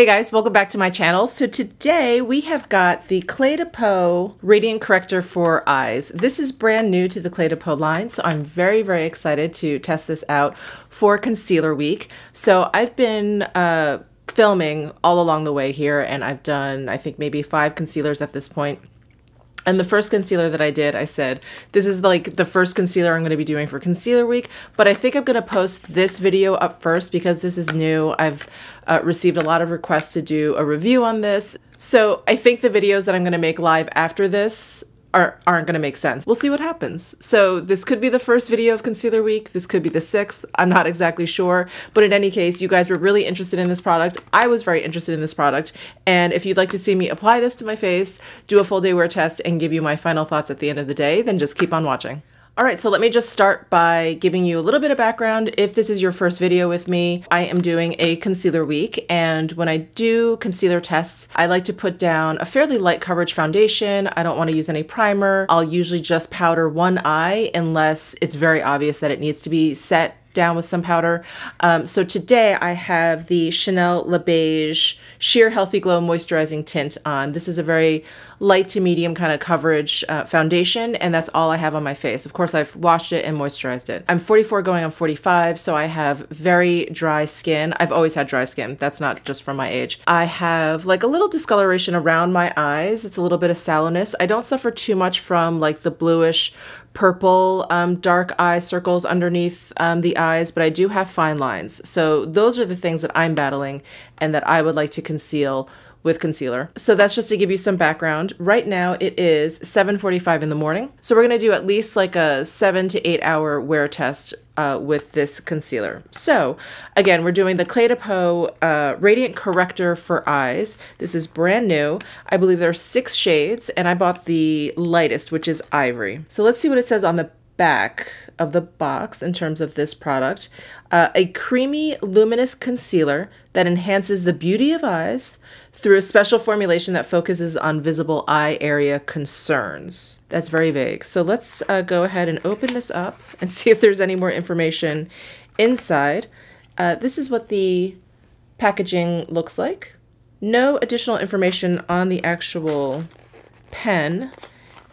Hey guys, welcome back to my channel. So today we have got the Clé de Peau Radiant Corrector for Eyes. This is brand new to the Clé de Peau line, so I'm very, very excited to test this out for Concealer Week. So I've been uh, filming all along the way here and I've done, I think maybe five concealers at this point. And the first concealer that I did, I said, this is like the first concealer I'm going to be doing for concealer week, but I think I'm going to post this video up first because this is new. I've uh, received a lot of requests to do a review on this. So I think the videos that I'm going to make live after this are, aren't going to make sense. We'll see what happens. So this could be the first video of Concealer Week. This could be the sixth. I'm not exactly sure. But in any case, you guys were really interested in this product. I was very interested in this product. And if you'd like to see me apply this to my face, do a full day wear test, and give you my final thoughts at the end of the day, then just keep on watching. All right, so let me just start by giving you a little bit of background. If this is your first video with me, I am doing a concealer week. And when I do concealer tests, I like to put down a fairly light coverage foundation. I don't want to use any primer. I'll usually just powder one eye unless it's very obvious that it needs to be set down with some powder. Um, so today I have the Chanel Le Beige Sheer Healthy Glow Moisturizing Tint on. This is a very light to medium kind of coverage uh, foundation, and that's all I have on my face. Of course, I've washed it and moisturized it. I'm 44 going on 45, so I have very dry skin. I've always had dry skin. That's not just from my age. I have like a little discoloration around my eyes. It's a little bit of sallowness. I don't suffer too much from like the bluish purple um, dark eye circles underneath um, the eyes, but I do have fine lines. So those are the things that I'm battling and that I would like to conceal with concealer. So that's just to give you some background. Right now it is 7.45 in the morning. So we're gonna do at least like a seven to eight hour wear test uh, with this concealer. So again, we're doing the Clé de Peau uh, Radiant Corrector for Eyes. This is brand new. I believe there are six shades and I bought the lightest, which is Ivory. So let's see what it says on the back of the box in terms of this product. Uh, a creamy, luminous concealer that enhances the beauty of eyes through a special formulation that focuses on visible eye area concerns. That's very vague. So let's uh, go ahead and open this up and see if there's any more information inside. Uh, this is what the packaging looks like. No additional information on the actual pen.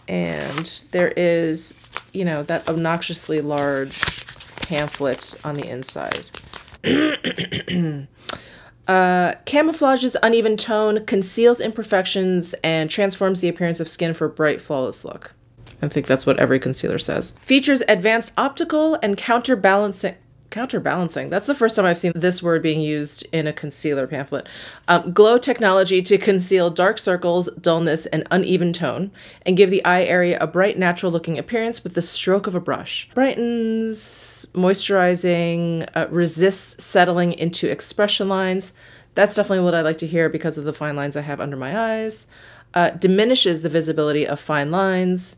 And there is you know, that obnoxiously large pamphlet on the inside. uh, camouflages uneven tone, conceals imperfections, and transforms the appearance of skin for bright, flawless look. I think that's what every concealer says. Features advanced optical and counterbalancing counterbalancing. That's the first time I've seen this word being used in a concealer pamphlet. Um, glow technology to conceal dark circles, dullness, and uneven tone, and give the eye area a bright, natural looking appearance with the stroke of a brush. Brightens, moisturizing, uh, resists settling into expression lines. That's definitely what I like to hear because of the fine lines I have under my eyes. Uh, diminishes the visibility of fine lines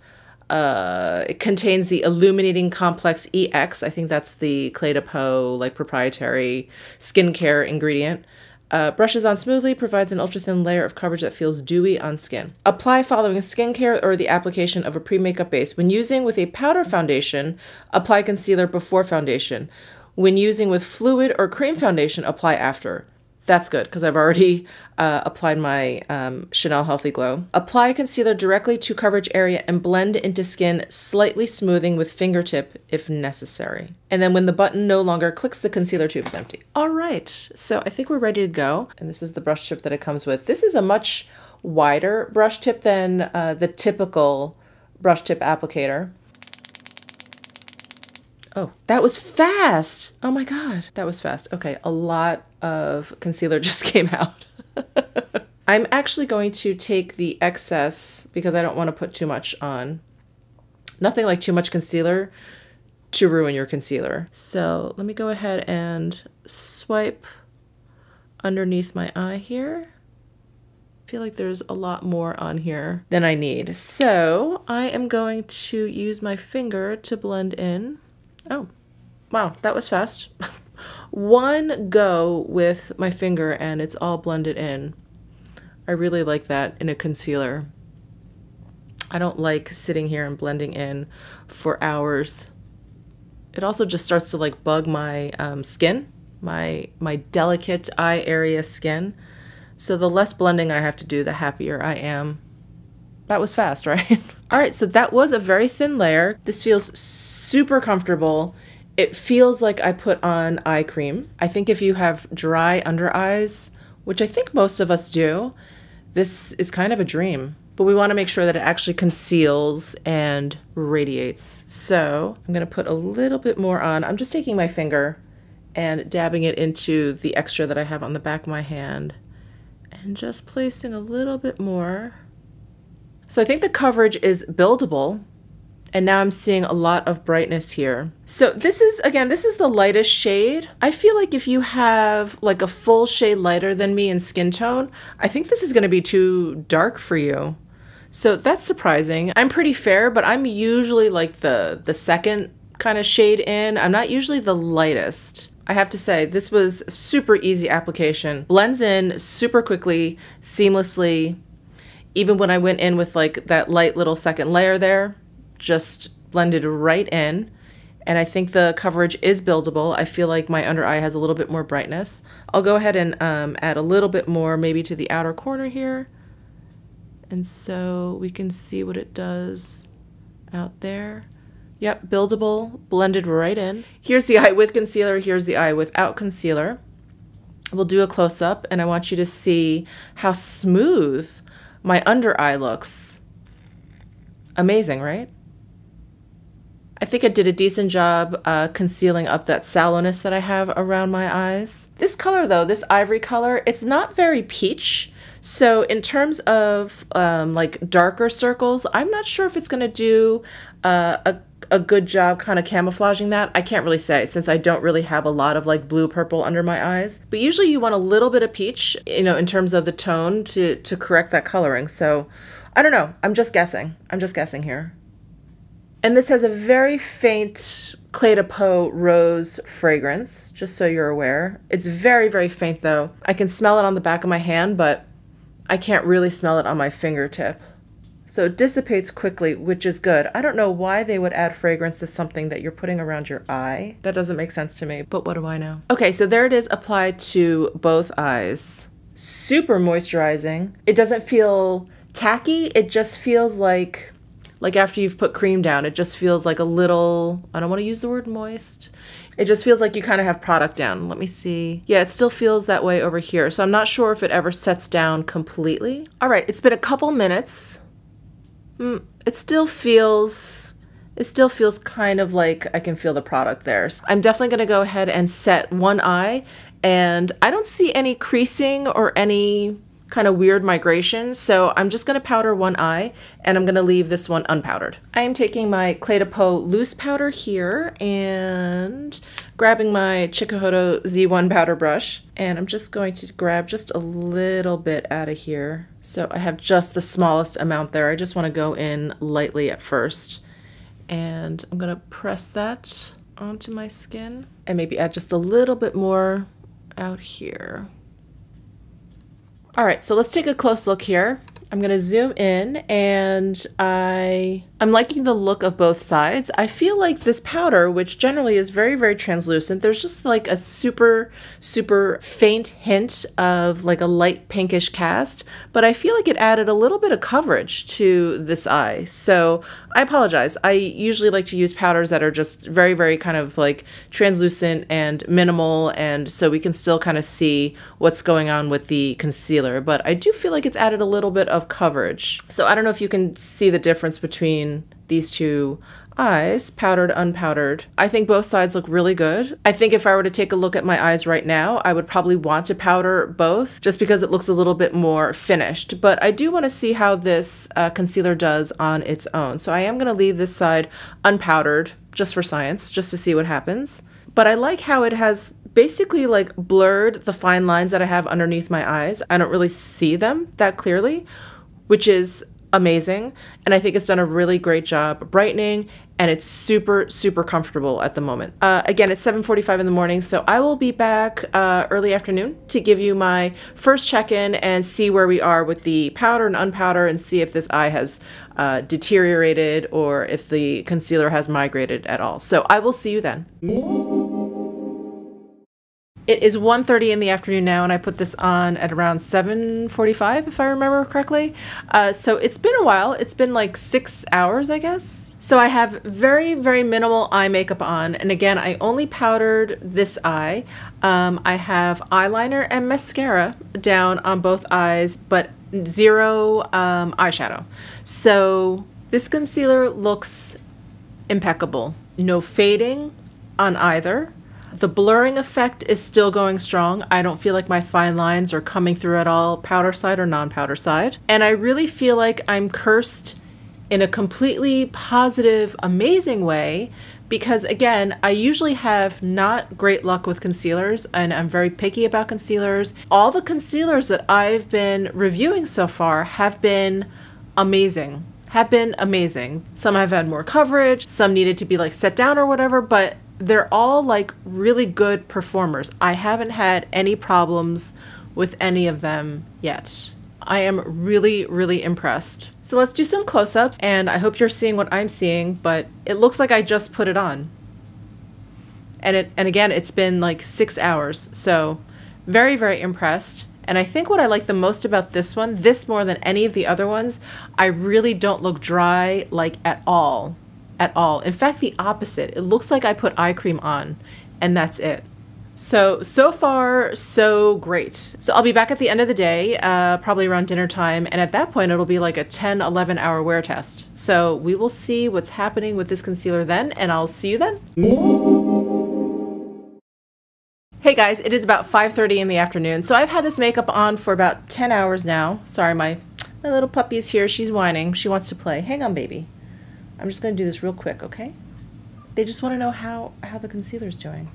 uh, it contains the illuminating complex EX. I think that's the Clé de Peau like proprietary skincare ingredient. Uh, brushes on smoothly, provides an ultra thin layer of coverage that feels dewy on skin. Apply following skincare or the application of a pre makeup base. When using with a powder foundation, apply concealer before foundation. When using with fluid or cream foundation, apply after. That's good because I've already uh, applied my um, Chanel Healthy Glow. Apply concealer directly to coverage area and blend into skin, slightly smoothing with fingertip if necessary. And then when the button no longer clicks, the concealer tube is empty. All right, so I think we're ready to go. And this is the brush tip that it comes with. This is a much wider brush tip than uh, the typical brush tip applicator. Oh, that was fast. Oh my God, that was fast. Okay, a lot of concealer just came out. I'm actually going to take the excess because I don't want to put too much on. Nothing like too much concealer to ruin your concealer. So let me go ahead and swipe underneath my eye here. I feel like there's a lot more on here than I need. So I am going to use my finger to blend in. Oh, wow, that was fast. One go with my finger and it's all blended in. I really like that in a concealer. I don't like sitting here and blending in for hours. It also just starts to like bug my um, skin, my my delicate eye area skin. So the less blending I have to do, the happier I am. That was fast, right? All right, so that was a very thin layer. This feels super comfortable. It feels like I put on eye cream. I think if you have dry under eyes, which I think most of us do, this is kind of a dream. But we want to make sure that it actually conceals and radiates. So I'm going to put a little bit more on. I'm just taking my finger and dabbing it into the extra that I have on the back of my hand and just placing a little bit more. So I think the coverage is buildable and now I'm seeing a lot of brightness here. So this is, again, this is the lightest shade. I feel like if you have like a full shade lighter than me in skin tone, I think this is gonna be too dark for you. So that's surprising. I'm pretty fair, but I'm usually like the, the second kind of shade in. I'm not usually the lightest. I have to say, this was super easy application. Blends in super quickly, seamlessly. Even when I went in with like that light little second layer there, just blended right in. And I think the coverage is buildable. I feel like my under eye has a little bit more brightness. I'll go ahead and um, add a little bit more maybe to the outer corner here. And so we can see what it does out there. Yep, buildable, blended right in. Here's the eye with concealer, here's the eye without concealer. We'll do a close-up and I want you to see how smooth my under eye looks. Amazing, right? I think I did a decent job uh, concealing up that sallowness that I have around my eyes. This color though, this ivory color, it's not very peach. So in terms of um, like darker circles, I'm not sure if it's going to do uh, a a good job kind of camouflaging that. I can't really say since I don't really have a lot of like blue purple under my eyes. But usually you want a little bit of peach, you know, in terms of the tone to to correct that coloring. So I don't know. I'm just guessing. I'm just guessing here. And this has a very faint Clé de Peau rose fragrance, just so you're aware. It's very, very faint though. I can smell it on the back of my hand, but I can't really smell it on my fingertip. So it dissipates quickly, which is good. I don't know why they would add fragrance to something that you're putting around your eye. That doesn't make sense to me, but what do I know? Okay, so there it is applied to both eyes. Super moisturizing. It doesn't feel tacky. It just feels like like after you've put cream down, it just feels like a little, I don't want to use the word moist. It just feels like you kind of have product down. Let me see. Yeah, it still feels that way over here. So I'm not sure if it ever sets down completely. All right, it's been a couple minutes. Mm, it still feels it still feels kind of like I can feel the product there. So I'm definitely to go ahead and set one eye and I don't see any creasing or any kind of weird migration. So I'm just going to powder one eye and I'm going to leave this one unpowdered. I am taking my Clé de Peau loose powder here and grabbing my Chikuhodo Z1 powder brush and I'm just going to grab just a little bit out of here. So I have just the smallest amount there. I just want to go in lightly at first and I'm going to press that onto my skin and maybe add just a little bit more out here. All right, so let's take a close look here. I'm going to zoom in and I I'm liking the look of both sides. I feel like this powder, which generally is very, very translucent, there's just like a super, super faint hint of like a light pinkish cast, but I feel like it added a little bit of coverage to this eye. So I apologize. I usually like to use powders that are just very, very kind of like translucent and minimal, and so we can still kind of see what's going on with the concealer, but I do feel like it's added a little bit of coverage. So I don't know if you can see the difference between these two eyes, powdered, unpowdered. I think both sides look really good. I think if I were to take a look at my eyes right now, I would probably want to powder both just because it looks a little bit more finished. But I do want to see how this uh, concealer does on its own. So I am going to leave this side unpowdered just for science, just to see what happens. But I like how it has basically like blurred the fine lines that I have underneath my eyes. I don't really see them that clearly, which is amazing and i think it's done a really great job brightening and it's super super comfortable at the moment. Uh, again it's 7.45 in the morning so i will be back uh, early afternoon to give you my first check-in and see where we are with the powder and unpowder and see if this eye has uh, deteriorated or if the concealer has migrated at all. So i will see you then It is 1.30 in the afternoon now, and I put this on at around 7.45, if I remember correctly. Uh, so it's been a while. It's been like six hours, I guess. So I have very, very minimal eye makeup on. And again, I only powdered this eye. Um, I have eyeliner and mascara down on both eyes, but zero um, eyeshadow. So this concealer looks impeccable. No fading on either. The blurring effect is still going strong. I don't feel like my fine lines are coming through at all, powder side or non-powder side. And I really feel like I'm cursed in a completely positive, amazing way because again, I usually have not great luck with concealers and I'm very picky about concealers. All the concealers that I've been reviewing so far have been amazing. Have been amazing. Some have had more coverage, some needed to be like set down or whatever, but they're all like really good performers. I haven't had any problems with any of them yet. I am really, really impressed. So let's do some close-ups and I hope you're seeing what I'm seeing, but it looks like I just put it on. And it and again, it's been like six hours. So very, very impressed. And I think what I like the most about this one, this more than any of the other ones, I really don't look dry like at all at all. In fact, the opposite. It looks like I put eye cream on and that's it. So, so far, so great. So I'll be back at the end of the day, uh, probably around dinner time. And at that point, it'll be like a 10, 11 hour wear test. So we will see what's happening with this concealer then, and I'll see you then. Hey guys, it is about 5.30 in the afternoon. So I've had this makeup on for about 10 hours now. Sorry, my, my little puppy is here. She's whining. She wants to play. Hang on, baby. I'm just going to do this real quick, okay? They just want to know how, how the concealer's doing.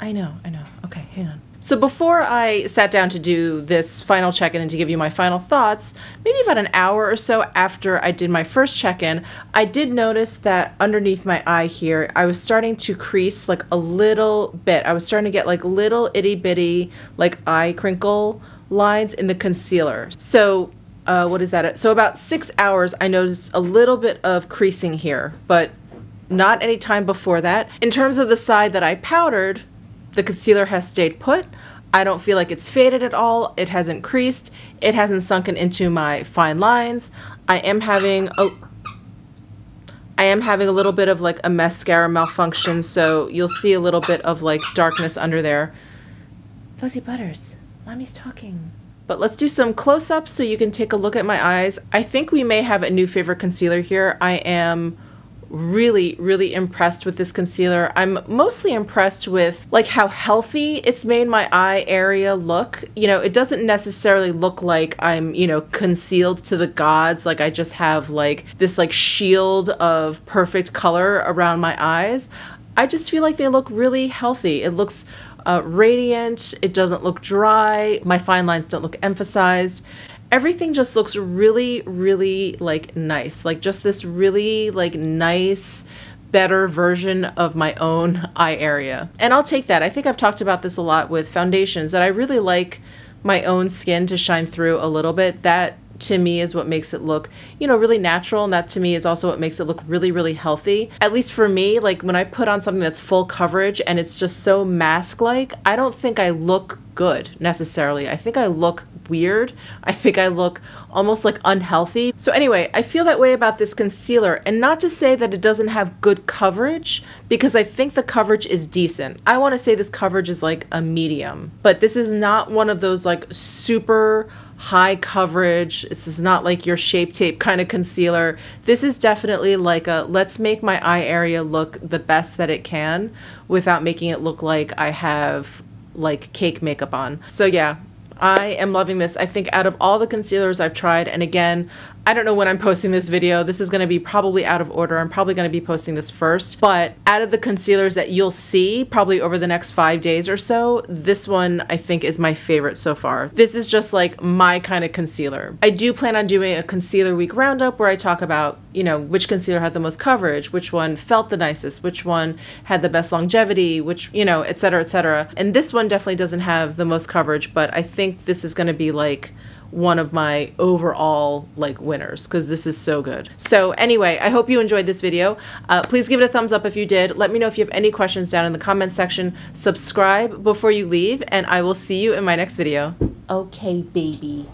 I know, I know. Okay, hang on. So before I sat down to do this final check-in and to give you my final thoughts, maybe about an hour or so after I did my first check-in, I did notice that underneath my eye here, I was starting to crease like a little bit. I was starting to get like little itty bitty like eye crinkle lines in the concealer. So uh, what is that? So about six hours, I noticed a little bit of creasing here, but not any time before that. In terms of the side that I powdered, the concealer has stayed put. I don't feel like it's faded at all. It hasn't creased. It hasn't sunken into my fine lines. I am having a I am having a little bit of like a mascara malfunction, so you'll see a little bit of like darkness under there. Fuzzy Butters, mommy's talking. But let's do some close-ups so you can take a look at my eyes. I think we may have a new favorite concealer here. I am really really impressed with this concealer i'm mostly impressed with like how healthy it's made my eye area look you know it doesn't necessarily look like i'm you know concealed to the gods like i just have like this like shield of perfect color around my eyes i just feel like they look really healthy it looks uh, radiant. It doesn't look dry. My fine lines don't look emphasized. Everything just looks really, really like nice. Like just this really like nice, better version of my own eye area. And I'll take that. I think I've talked about this a lot with foundations that I really like my own skin to shine through a little bit. That to me is what makes it look, you know, really natural. And that to me is also what makes it look really, really healthy. At least for me, like when I put on something that's full coverage and it's just so mask like, I don't think I look good necessarily. I think I look weird. I think I look almost like unhealthy. So anyway, I feel that way about this concealer and not to say that it doesn't have good coverage because I think the coverage is decent. I want to say this coverage is like a medium, but this is not one of those like super high coverage. This is not like your Shape Tape kind of concealer. This is definitely like a let's make my eye area look the best that it can without making it look like I have like cake makeup on. So yeah, I am loving this. I think out of all the concealers I've tried, and again, I don't know when I'm posting this video. This is going to be probably out of order. I'm probably going to be posting this first. But out of the concealers that you'll see probably over the next five days or so, this one I think is my favorite so far. This is just like my kind of concealer. I do plan on doing a concealer week roundup where I talk about, you know, which concealer had the most coverage, which one felt the nicest, which one had the best longevity, which, you know, et cetera, et cetera. And this one definitely doesn't have the most coverage, but I think this is going to be like one of my overall like winners because this is so good. So anyway, I hope you enjoyed this video. Uh, please give it a thumbs up if you did. Let me know if you have any questions down in the comments section. Subscribe before you leave and I will see you in my next video. Okay, baby.